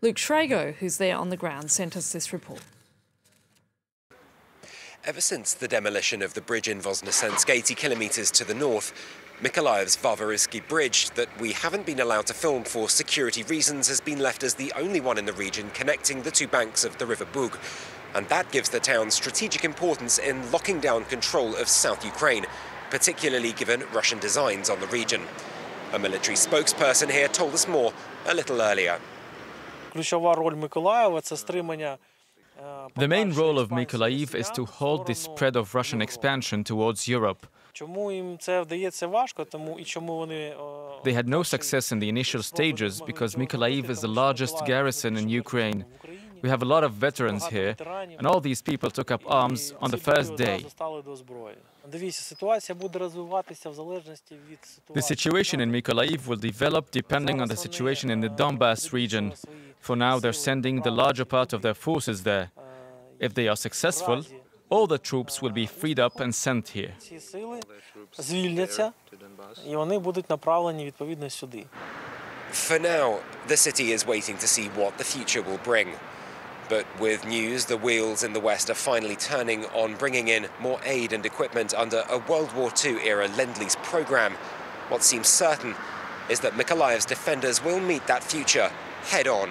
Luke Shrago, who's there on the ground, sent us this report. Ever since the demolition of the bridge in Voznesensk 80 kilometres to the north, Mykolaiv's Varvarysky Bridge, that we haven't been allowed to film for security reasons, has been left as the only one in the region connecting the two banks of the River Bug. And that gives the town strategic importance in locking down control of South Ukraine, particularly given Russian designs on the region. A military spokesperson here told us more a little earlier. The main role of Mykolaiv is to halt the spread of Russian expansion towards Europe. They had no success in the initial stages because Mykolaiv is the largest garrison in Ukraine. We have a lot of veterans here, and all these people took up arms on the first day. The situation in Mykolaiv will develop depending on the situation in the Donbass region. For now, they're sending the larger part of their forces there. If they are successful, all the troops will be freed up and sent here. For now, the city is waiting to see what the future will bring. But with news, the wheels in the West are finally turning on bringing in more aid and equipment under a World War II-era Lend-Lease program. What seems certain is that Mykolaiv's defenders will meet that future head-on.